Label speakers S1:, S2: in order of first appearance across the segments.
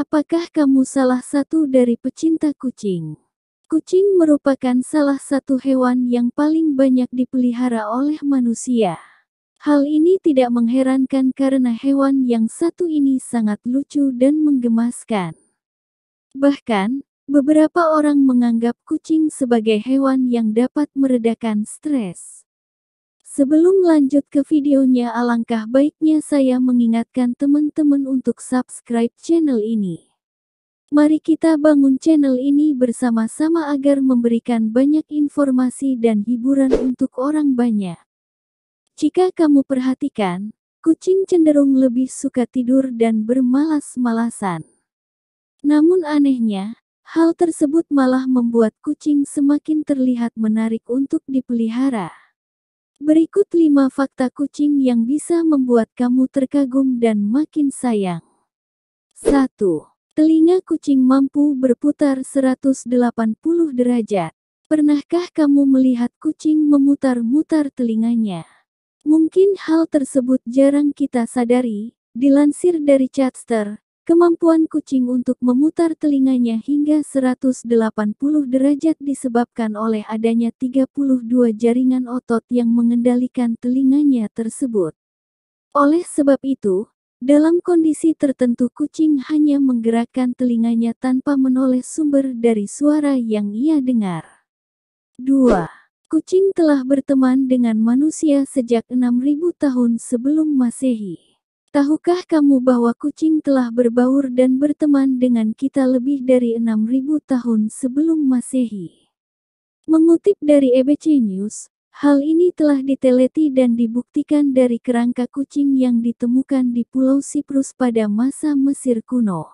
S1: Apakah kamu salah satu dari pecinta kucing? Kucing merupakan salah satu hewan yang paling banyak dipelihara oleh manusia. Hal ini tidak mengherankan karena hewan yang satu ini sangat lucu dan menggemaskan. Bahkan, beberapa orang menganggap kucing sebagai hewan yang dapat meredakan stres. Sebelum lanjut ke videonya alangkah baiknya saya mengingatkan teman-teman untuk subscribe channel ini. Mari kita bangun channel ini bersama-sama agar memberikan banyak informasi dan hiburan untuk orang banyak. Jika kamu perhatikan, kucing cenderung lebih suka tidur dan bermalas-malasan. Namun anehnya, hal tersebut malah membuat kucing semakin terlihat menarik untuk dipelihara. Berikut 5 fakta kucing yang bisa membuat kamu terkagum dan makin sayang. 1. Telinga kucing mampu berputar 180 derajat. Pernahkah kamu melihat kucing memutar-mutar telinganya? Mungkin hal tersebut jarang kita sadari, dilansir dari Chatster, Kemampuan kucing untuk memutar telinganya hingga 180 derajat disebabkan oleh adanya 32 jaringan otot yang mengendalikan telinganya tersebut. Oleh sebab itu, dalam kondisi tertentu kucing hanya menggerakkan telinganya tanpa menoleh sumber dari suara yang ia dengar. 2. Kucing telah berteman dengan manusia sejak 6000 tahun sebelum Masehi. Tahukah kamu bahwa kucing telah berbaur dan berteman dengan kita lebih dari 6000 tahun sebelum Masehi? Mengutip dari EBC News, hal ini telah diteliti dan dibuktikan dari kerangka kucing yang ditemukan di Pulau Siprus pada masa Mesir kuno.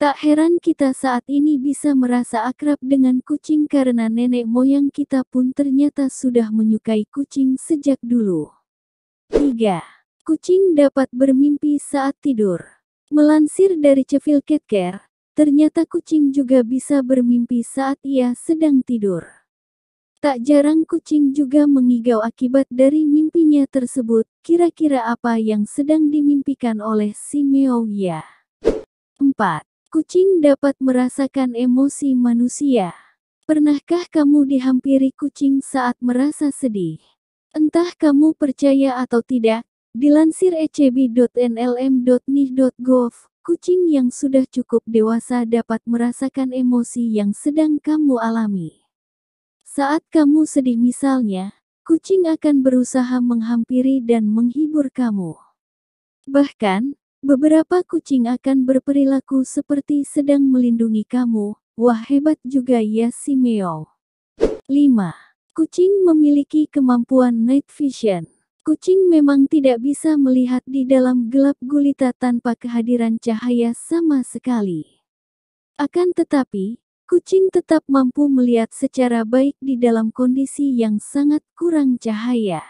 S1: Tak heran kita saat ini bisa merasa akrab dengan kucing karena nenek moyang kita pun ternyata sudah menyukai kucing sejak dulu. 3. Kucing dapat bermimpi saat tidur. Melansir dari Cevil Cat Care, ternyata kucing juga bisa bermimpi saat ia sedang tidur. Tak jarang kucing juga mengigau akibat dari mimpinya tersebut, kira-kira apa yang sedang dimimpikan oleh si Meow-ya. 4. Kucing dapat merasakan emosi manusia. Pernahkah kamu dihampiri kucing saat merasa sedih? Entah kamu percaya atau tidak, Dilansir ecb.nlm.nih.gov, kucing yang sudah cukup dewasa dapat merasakan emosi yang sedang kamu alami. Saat kamu sedih misalnya, kucing akan berusaha menghampiri dan menghibur kamu. Bahkan, beberapa kucing akan berperilaku seperti sedang melindungi kamu. Wah hebat juga ya si Meow. 5. Kucing memiliki kemampuan night vision. Kucing memang tidak bisa melihat di dalam gelap gulita tanpa kehadiran cahaya sama sekali. Akan tetapi, kucing tetap mampu melihat secara baik di dalam kondisi yang sangat kurang cahaya.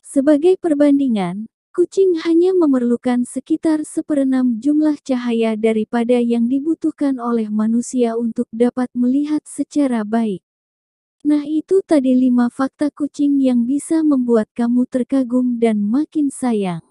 S1: Sebagai perbandingan, kucing hanya memerlukan sekitar seperenam jumlah cahaya daripada yang dibutuhkan oleh manusia untuk dapat melihat secara baik. Nah itu tadi 5 fakta kucing yang bisa membuat kamu terkagum dan makin sayang.